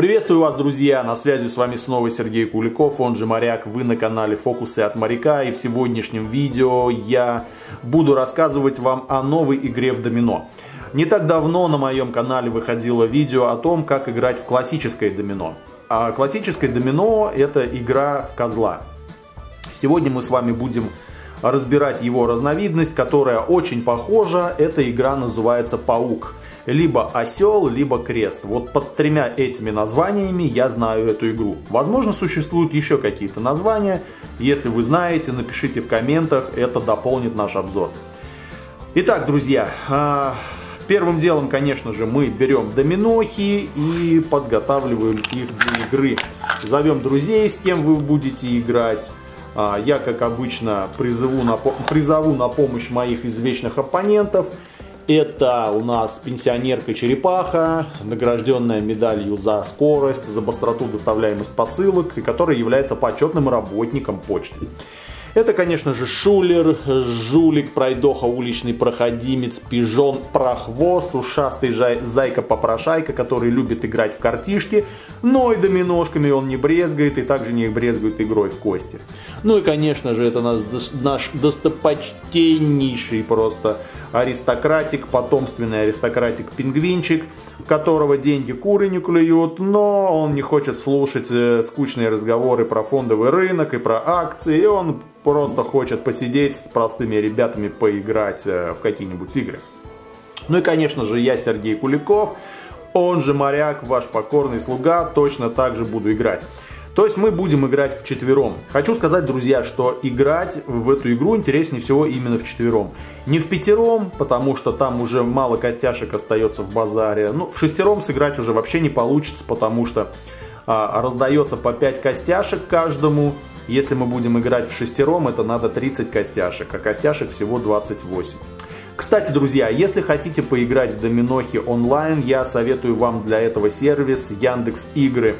Приветствую вас, друзья! На связи с вами снова Сергей Куликов, он же Моряк. Вы на канале Фокусы от Моряка. И в сегодняшнем видео я буду рассказывать вам о новой игре в домино. Не так давно на моем канале выходило видео о том, как играть в классическое домино. А классическое домино это игра в козла. Сегодня мы с вами будем разбирать его разновидность, которая очень похожа. Эта игра называется «Паук». Либо осел, либо крест. Вот под тремя этими названиями я знаю эту игру. Возможно, существуют еще какие-то названия. Если вы знаете, напишите в комментах, это дополнит наш обзор. Итак, друзья, а, первым делом, конечно же, мы берем доминохи и подготавливаем их для игры. Зовем друзей, с кем вы будете играть. А, я, как обычно, призову на, призову на помощь моих извечных оппонентов. Это у нас пенсионерка Черепаха, награжденная медалью за скорость, за быстроту доставляемость посылок, и которая является почетным работником почты. Это, конечно же, шулер, жулик, пройдоха, уличный проходимец, пижон, прохвост, ушастый зайка-попрошайка, который любит играть в картишки, но и доминошками он не брезгает и также не брезгует игрой в кости. Ну и, конечно же, это наш, наш достопочтеннейший просто аристократик, потомственный аристократик-пингвинчик, которого деньги куры не клюют, но он не хочет слушать э, скучные разговоры про фондовый рынок и про акции, и он просто хочет посидеть с простыми ребятами, поиграть э, в какие-нибудь игры. Ну и, конечно же, я Сергей Куликов, он же Моряк, ваш покорный слуга, точно так же буду играть. То есть мы будем играть в четвером. Хочу сказать, друзья, что играть в эту игру интереснее всего именно в четвером. Не в пятером, потому что там уже мало костяшек остается в базаре. Ну, в шестером сыграть уже вообще не получится, потому что а, раздается по 5 костяшек каждому. Если мы будем играть в шестером, это надо 30 костяшек, а костяшек всего 28. Кстати, друзья, если хотите поиграть в доминохи онлайн, я советую вам для этого сервис Яндекс Игры.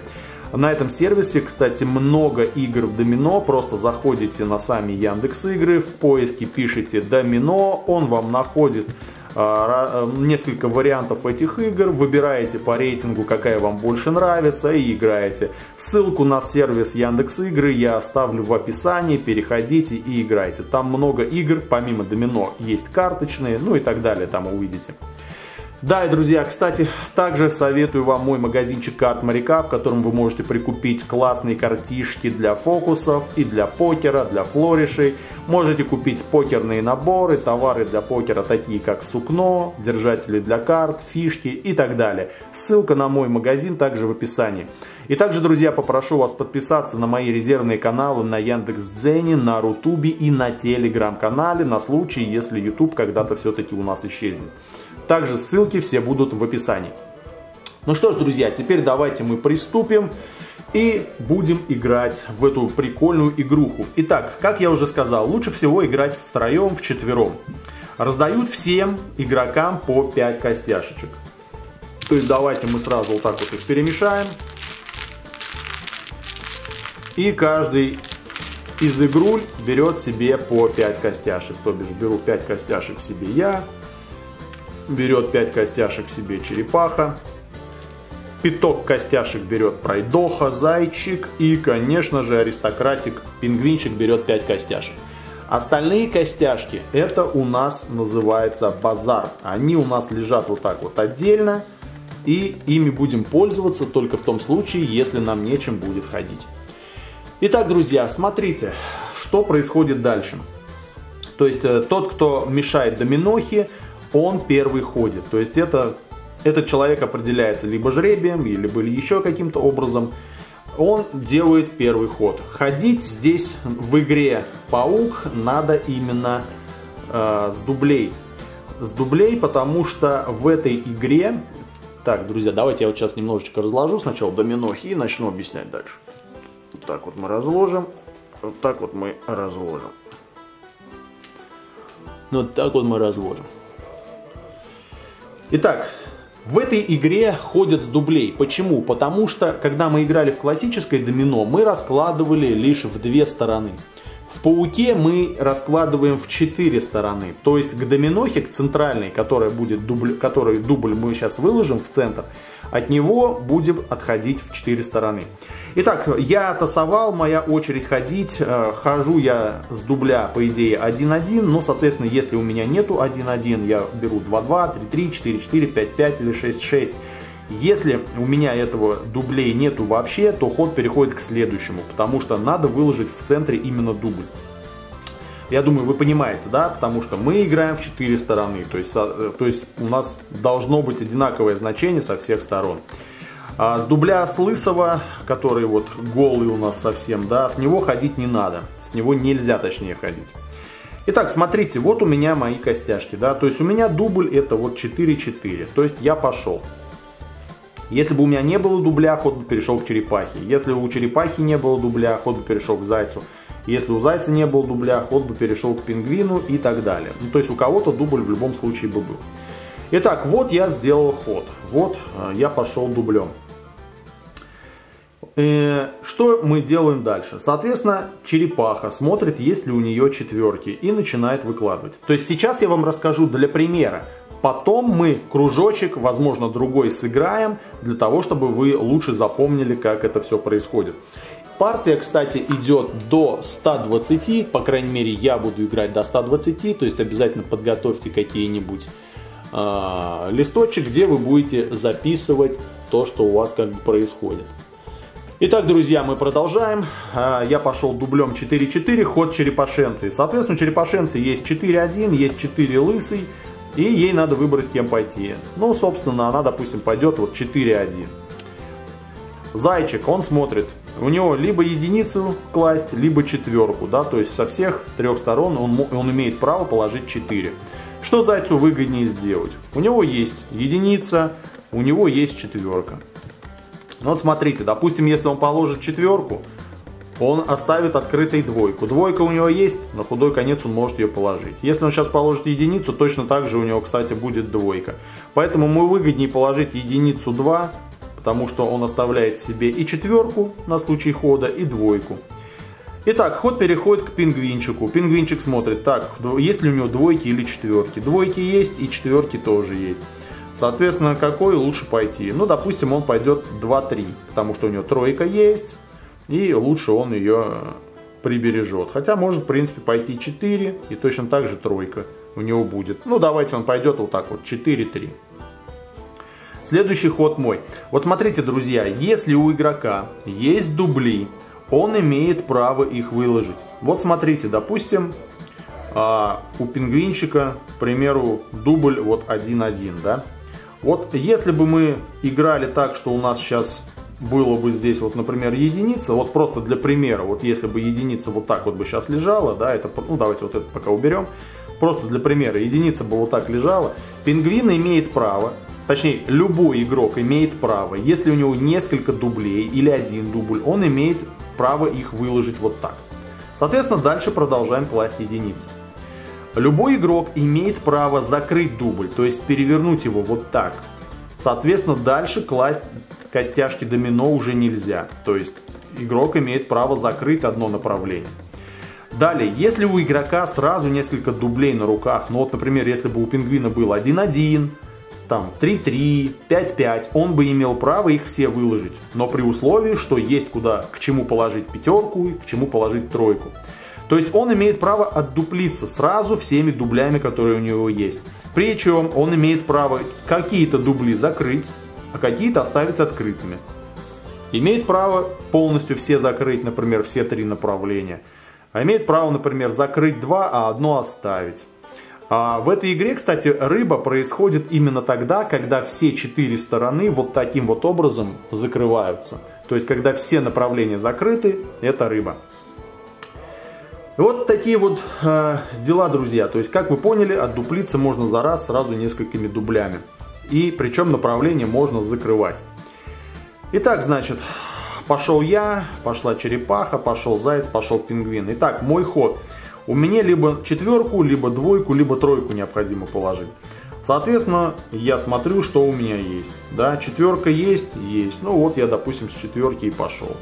На этом сервисе, кстати, много игр в домино. Просто заходите на сами Яндекс Игры, в поиске пишите домино, он вам находит несколько вариантов этих игр, выбираете по рейтингу, какая вам больше нравится и играете. Ссылку на сервис Яндекс Игры я оставлю в описании, переходите и играйте. Там много игр, помимо домино есть карточные, ну и так далее, там увидите. Да, и, друзья, кстати, также советую вам мой магазинчик карт моряка, в котором вы можете прикупить классные картишки для фокусов и для покера, для флоришей. Можете купить покерные наборы, товары для покера, такие как сукно, держатели для карт, фишки и так далее. Ссылка на мой магазин также в описании. И также, друзья, попрошу вас подписаться на мои резервные каналы на Яндекс.Дзене, на Рутубе и на Телеграм-канале на случай, если YouTube когда-то все-таки у нас исчезнет. Также ссылки все будут в описании. Ну что ж, друзья, теперь давайте мы приступим и будем играть в эту прикольную игруху. Итак, как я уже сказал, лучше всего играть втроем, вчетвером. Раздают всем игрокам по 5 костяшечек. То есть давайте мы сразу вот так вот их перемешаем. И каждый из игруль берет себе по 5 костяшек. То бишь беру 5 костяшек себе я, берет 5 костяшек себе черепаха, пяток костяшек берет пройдоха, зайчик и, конечно же, аристократик, пингвинчик берет 5 костяшек. Остальные костяшки, это у нас называется базар. Они у нас лежат вот так вот отдельно. И ими будем пользоваться только в том случае, если нам нечем будет ходить. Итак, друзья, смотрите, что происходит дальше. То есть э, тот, кто мешает доминохи, он первый ходит. То есть это, этот человек определяется либо жребием, либо еще каким-то образом. Он делает первый ход. Ходить здесь в игре паук надо именно э, с дублей. С дублей, потому что в этой игре... Так, друзья, давайте я вот сейчас немножечко разложу сначала доминохи и начну объяснять дальше. Вот так вот мы разложим. Вот так вот мы разложим. Вот так вот мы разложим. Итак, в этой игре ходят с дублей. Почему? Потому что, когда мы играли в классическое домино, мы раскладывали лишь в две стороны. В пауке мы раскладываем в 4 стороны. То есть к доминохе, к центральной, которая будет дубль, который дубль мы сейчас выложим в центр, от него будем отходить в 4 стороны. Итак, я тасовал, моя очередь ходить. Э, хожу я с дубля, по идее, 1-1. Но, соответственно, если у меня нету 1-1, я беру 2-2, 3-3, 4-4, 5-5 или 6-6. Если у меня этого дублей нету вообще, то ход переходит к следующему, потому что надо выложить в центре именно дубль. Я думаю, вы понимаете, да, потому что мы играем в четыре стороны, то есть, то есть у нас должно быть одинаковое значение со всех сторон. А с дубля с лысого, который вот голый у нас совсем, да, с него ходить не надо, с него нельзя точнее ходить. Итак, смотрите, вот у меня мои костяшки, да, то есть у меня дубль это вот 4-4, то есть я пошел. Если бы у меня не было дубля, ход бы перешел к черепахе. Если у черепахи не было дубля, ход бы перешел к зайцу. Если у зайца не было дубля, ход бы перешел к пингвину и так далее. Ну, то есть у кого-то дубль в любом случае бы был. Итак, вот я сделал ход. Вот э, я пошел дублем. Э, что мы делаем дальше? Соответственно, черепаха смотрит, есть ли у нее четверки и начинает выкладывать. То есть сейчас я вам расскажу для примера, Потом мы кружочек, возможно, другой сыграем, для того, чтобы вы лучше запомнили, как это все происходит. Партия, кстати, идет до 120, по крайней мере, я буду играть до 120, то есть обязательно подготовьте какие-нибудь э, листочек, где вы будете записывать то, что у вас как бы происходит. Итак, друзья, мы продолжаем. А, я пошел дублем 4-4, ход черепашенцы. Соответственно, у черепашенцы есть 4-1, есть 4 лысый, и ей надо выбрать, с кем пойти. Ну, собственно, она, допустим, пойдет вот 4-1. Зайчик, он смотрит. У него либо единицу класть, либо четверку, да, то есть со всех трех сторон он, он имеет право положить 4. Что зайцу выгоднее сделать? У него есть единица, у него есть четверка. Вот смотрите, допустим, если он положит четверку, он оставит открытой двойку. Двойка у него есть, на худой конец он может ее положить. Если он сейчас положит единицу, точно так же у него, кстати, будет двойка. Поэтому ему выгоднее положить единицу 2, потому что он оставляет себе и четверку на случай хода, и двойку. Итак, ход переходит к пингвинчику. Пингвинчик смотрит, так, есть ли у него двойки или четверки. Двойки есть и четверки тоже есть. Соответственно, какой лучше пойти? Ну, допустим, он пойдет 2-3, потому что у него тройка есть, и лучше он ее прибережет. Хотя может, в принципе, пойти 4, и точно так же тройка у него будет. Ну, давайте он пойдет вот так вот, 4-3. Следующий ход мой. Вот смотрите, друзья, если у игрока есть дубли, он имеет право их выложить. Вот смотрите, допустим, а, у пингвинчика, к примеру, дубль вот 1-1, да? Вот если бы мы играли так, что у нас сейчас было бы здесь, вот, например, единица, вот просто для примера, вот если бы единица вот так вот бы сейчас лежала, да, это, ну давайте вот это пока уберем, просто для примера, единица бы вот так лежала, пингвин имеет право, точнее, любой игрок имеет право, если у него несколько дублей или один дубль, он имеет право их выложить вот так. Соответственно, дальше продолжаем класть единицы. Любой игрок имеет право закрыть дубль, то есть перевернуть его вот так. Соответственно, дальше класть костяшки домино уже нельзя. То есть игрок имеет право закрыть одно направление. Далее, если у игрока сразу несколько дублей на руках, ну вот, например, если бы у пингвина был 1-1, там 3-3, 5-5, он бы имел право их все выложить. Но при условии, что есть куда, к чему положить пятерку и к чему положить тройку. То есть он имеет право отдуплиться сразу всеми дублями, которые у него есть. Причем он имеет право какие-то дубли закрыть, а какие-то оставить открытыми. Имеет право полностью все закрыть, например, все три направления. А имеет право, например, закрыть два, а одно оставить. А в этой игре, кстати, рыба происходит именно тогда, когда все четыре стороны вот таким вот образом закрываются. То есть, когда все направления закрыты, это рыба. Вот такие вот э, дела, друзья. То есть, как вы поняли, отдуплиться можно за раз сразу несколькими дублями. И причем направление можно закрывать. Итак, значит, пошел я, пошла черепаха, пошел заяц, пошел пингвин. Итак, мой ход. У меня либо четверку, либо двойку, либо тройку необходимо положить. Соответственно, я смотрю, что у меня есть. Да, четверка есть, есть. Ну вот я, допустим, с четверки и пошел.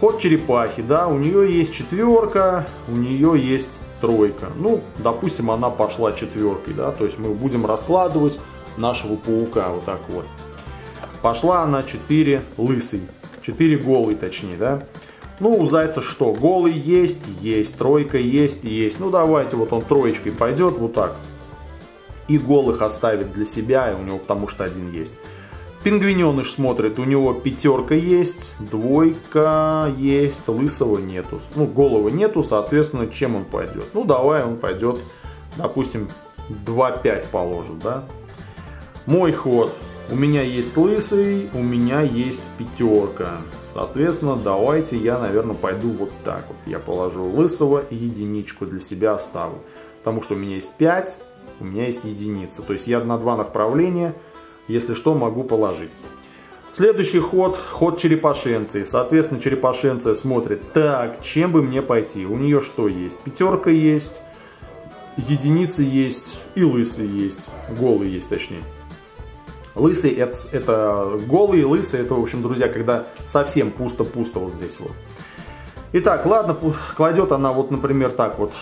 Ход черепахи, да, у нее есть четверка, у нее есть тройка. Ну, допустим, она пошла четверкой, да, то есть мы будем раскладывать нашего паука вот так вот. Пошла она 4 лысый, 4 голый точнее, да. Ну, у зайца что? Голый есть? Есть. Тройка есть? Есть. Ну, давайте, вот он троечкой пойдет вот так. И голых оставит для себя, и у него потому что один есть. Пингвиненыш смотрит, у него пятерка есть, двойка есть, лысого нету. Ну, головы нету, соответственно, чем он пойдет? Ну, давай он пойдет, допустим, 2-5 положит, да? Мой ход. У меня есть лысый, у меня есть пятерка. Соответственно, давайте я, наверное, пойду вот так вот. Я положу лысого и единичку для себя оставлю. Потому что у меня есть 5, у меня есть единица. То есть я на два направления если что, могу положить. Следующий ход, ход черепашенции. Соответственно, черепашенция смотрит, так, чем бы мне пойти? У нее что есть? Пятерка есть, единицы есть и лысый есть. Голый есть, точнее. Лысый это, это голый, лысый это, в общем, друзья, когда совсем пусто-пусто вот здесь вот. Итак, ладно, кладет она вот, например, так вот,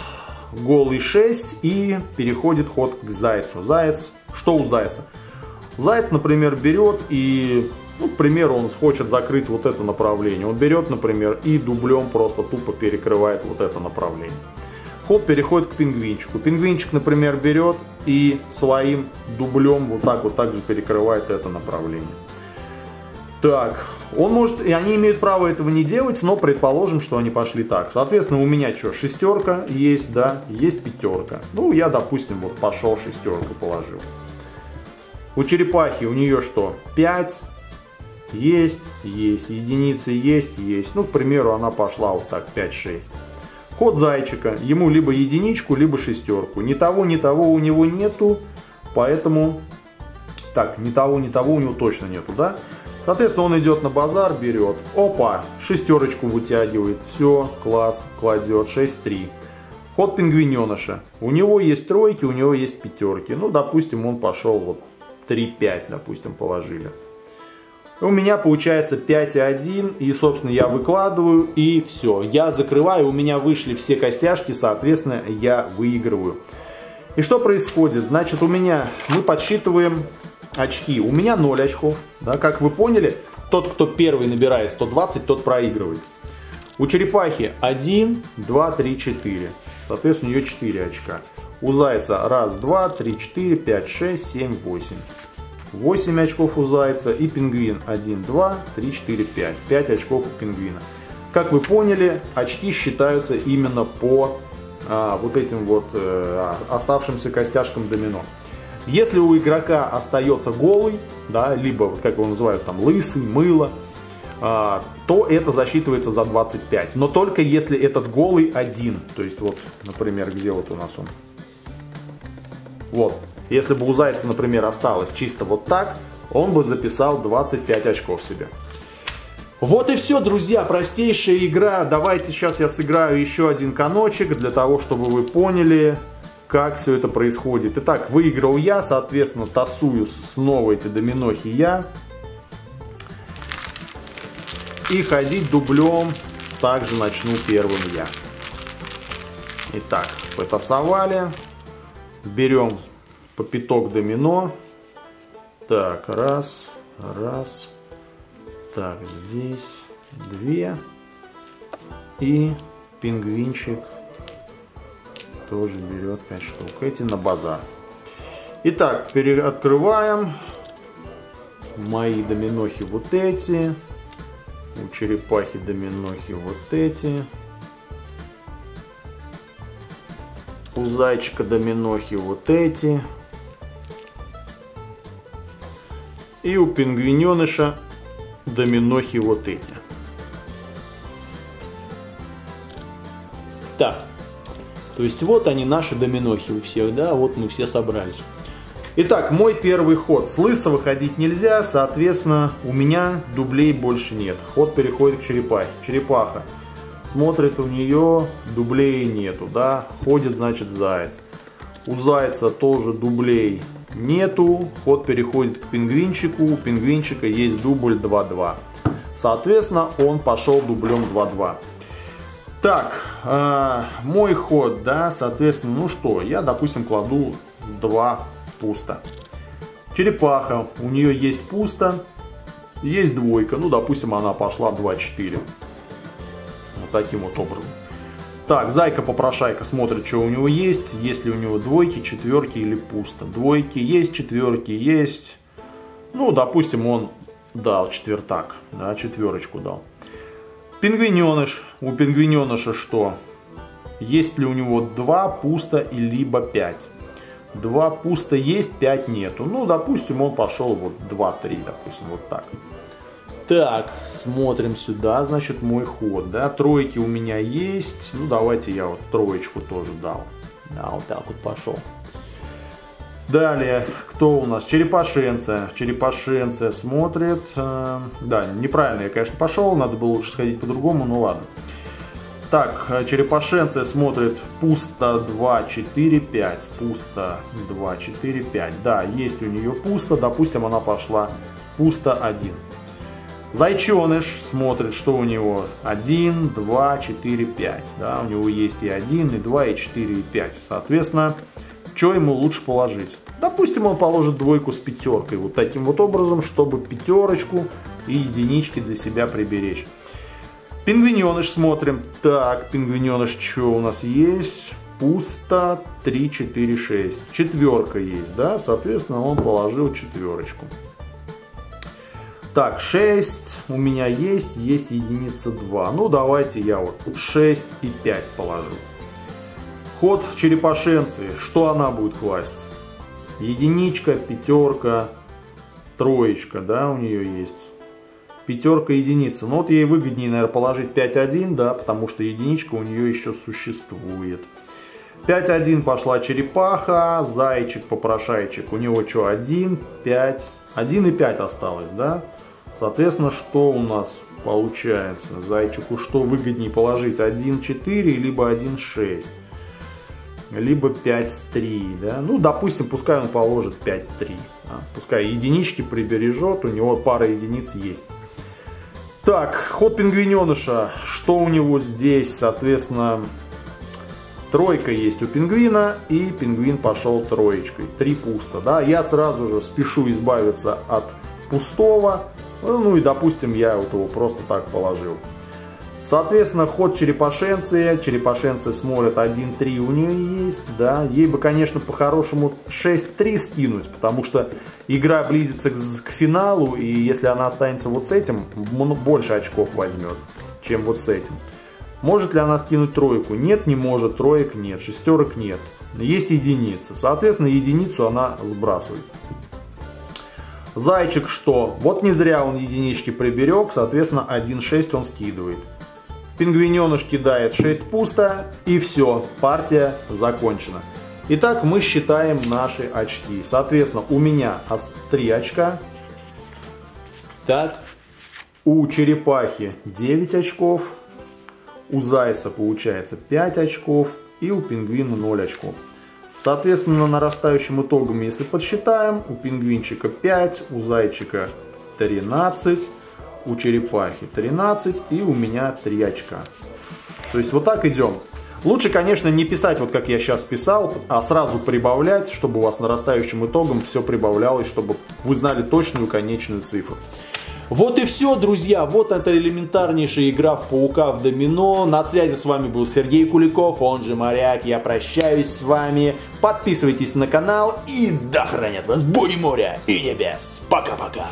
голый 6 и переходит ход к зайцу. Заяц, что у зайца? Заяц, например, берет и, ну, к примеру, он хочет закрыть вот это направление. Он берет, например, и дублем просто тупо перекрывает вот это направление. Ход переходит к пингвинчику. Пингвинчик, например, берет и своим дублем вот так вот также перекрывает это направление. Так, он может, и они имеют право этого не делать, но предположим, что они пошли так. Соответственно, у меня что, шестерка есть, да, есть пятерка. Ну, я, допустим, вот пошел шестерку положил. У черепахи у нее что? 5 есть, есть, единицы есть, есть. Ну, к примеру, она пошла вот так 5-6. Ход зайчика. Ему либо единичку, либо шестерку. Ни того, ни того у него нету. Поэтому... Так, ни того, ни того у него точно нету, да? Соответственно, он идет на базар, берет. Опа, шестерочку вытягивает. Все, класс, кладет. 6-3. Ход пингвиненыша. У него есть тройки, у него есть пятерки. Ну, допустим, он пошел вот 3-5, допустим, положили. У меня получается 5,1 и, собственно, я выкладываю и все. Я закрываю, у меня вышли все костяшки, соответственно, я выигрываю. И что происходит? Значит, у меня, мы подсчитываем очки. У меня 0 очков, да, как вы поняли, тот, кто первый набирает 120, тот проигрывает. У черепахи 1, 2, 3, 4. Соответственно, у нее 4 очка. У зайца раз, два, три, четыре, пять, шесть, семь, восемь. 8 очков у зайца и пингвин 1, 2, 3, 4, 5. 5 очков у пингвина. Как вы поняли, очки считаются именно по а, вот этим вот а, оставшимся костяшкам домино. Если у игрока остается голый, да, либо, как его называют, там, лысый, мыло, а, то это засчитывается за 25. Но только если этот голый один. То есть вот, например, где вот у нас он? Вот. Если бы у Зайца, например, осталось чисто вот так, он бы записал 25 очков себе. Вот и все, друзья, простейшая игра. Давайте сейчас я сыграю еще один коночек, для того, чтобы вы поняли, как все это происходит. Итак, выиграл я, соответственно, тасую снова эти доминохи я. И ходить дублем также начну первым я. Итак, потасовали. Берем по пяток домино. Так, раз, раз. Так, здесь две. И пингвинчик тоже берет 5 штук. Эти на базар. Итак, открываем. Мои доминохи вот эти. У черепахи доминохи вот эти. У зайчика доминохи вот эти. И у пингвиненыша доминохи вот эти. Так. То есть вот они наши доминохи у всех, да, вот мы все собрались. Итак, мой первый ход. С лыса выходить нельзя, соответственно, у меня дублей больше нет. Ход переходит к черепахе. Черепаха смотрит у нее, дублей нету, да, ходит, значит, заяц. У зайца тоже дублей нету, ход переходит к пингвинчику, у пингвинчика есть дубль 2-2. Соответственно, он пошел дублем 2-2. Так, э, мой ход, да, соответственно, ну что, я, допустим, кладу 2 пусто. Черепаха, у нее есть пусто, есть двойка, ну, допустим, она пошла 2-4. Вот таким вот образом. Так, зайка-попрошайка смотрит, что у него есть, есть ли у него двойки, четверки или пусто. Двойки есть, четверки есть. Ну, допустим, он дал четвертак, да, четверочку дал. Пингвиненыш. У пингвиненыша что? Есть ли у него два пусто и либо пять? Два пусто есть, пять нету. Ну, допустим, он пошел вот 2-3, допустим, вот так. Так, смотрим сюда, значит, мой ход, да, тройки у меня есть, ну, давайте я вот троечку тоже дал, да, вот так вот пошел. Далее, кто у нас? Черепашенция. Черепашенция смотрит. Э, да, неправильно я, конечно, пошел. Надо было лучше сходить по-другому, ну ладно. Так, э, Черепашенция смотрит пусто 2, 4, 5. Пусто 2, 4, 5. Да, есть у нее пусто. Допустим, она пошла пусто 1. Зайченыш смотрит, что у него 1, 2, 4, 5. Да, у него есть и 1, и 2, и 4, и 5. Соответственно, что ему лучше положить? Допустим, он положит двойку с пятеркой, вот таким вот образом, чтобы пятерочку и единички для себя приберечь. Пингвиненыш смотрим. Так, пингвиненыш, что у нас есть? Пусто 3, 4, 6. Четверка есть, да? Соответственно, он положил четверочку. Так, 6 у меня есть, есть единица 2. Ну, давайте я вот 6 и 5 положу. Ход черепашенцы. Что она будет класть? Единичка, пятерка, троечка, да, у нее есть. Пятерка, единица. Ну вот ей выгоднее, наверное, положить 5-1, да, потому что единичка у нее еще существует. 5-1 пошла черепаха, зайчик, попрошайчик. У него что, 1, 5, 1 и 5 осталось, да? Соответственно, что у нас получается? Зайчику что выгоднее положить? 1-4 либо 1-6? либо 5-3, да, ну, допустим, пускай он положит 5-3, а? пускай единички прибережет, у него пара единиц есть. Так, ход пингвиненыша, что у него здесь, соответственно, тройка есть у пингвина, и пингвин пошел троечкой, три пусто, да, я сразу же спешу избавиться от пустого, ну и, допустим, я вот его просто так положил. Соответственно, ход черепашенцы, черепашенцы смотрят 1-3 у нее есть, да, ей бы, конечно, по-хорошему 6-3 скинуть, потому что игра близится к, к финалу, и если она останется вот с этим, больше очков возьмет, чем вот с этим. Может ли она скинуть тройку? Нет, не может, троек нет, шестерок нет. Есть единица, соответственно, единицу она сбрасывает. Зайчик что? Вот не зря он единички приберег, соответственно 1.6 он скидывает. Пингвиненыш кидает 6 пусто. И все, партия закончена. Итак, мы считаем наши очки. Соответственно, у меня 3 очка. Так. У черепахи 9 очков. У зайца получается 5 очков. И у пингвина 0 очков. Соответственно, нарастающим итогом, если подсчитаем, у пингвинчика 5, у зайчика 13, у черепахи 13 и у меня 3 очка. То есть вот так идем. Лучше, конечно, не писать, вот как я сейчас писал, а сразу прибавлять, чтобы у вас нарастающим итогом все прибавлялось, чтобы вы знали точную конечную цифру. Вот и все, друзья. Вот это элементарнейшая игра в паука в домино. На связи с вами был Сергей Куликов, он же Моряк. Я прощаюсь с вами. Подписывайтесь на канал и да хранят вас бури моря и небес. Пока-пока.